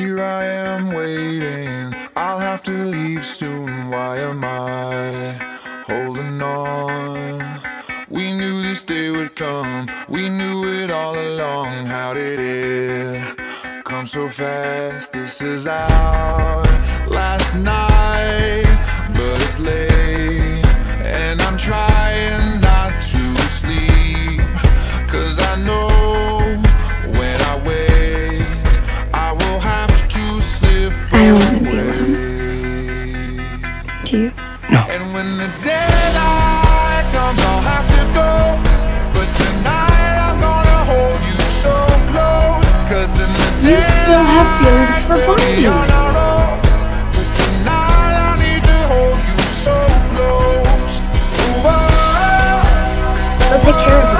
Here I am waiting, I'll have to leave soon. Why am I holding on? We knew this day would come, we knew it all along. How did it come so fast? This is our last night, but it's late, to you? No. And when the daylight comes, I'll have to go. But tonight I'm gonna hold you so close. Cause in the you still have feelings for Bobby. I'll ah, ah, ah. take care of you.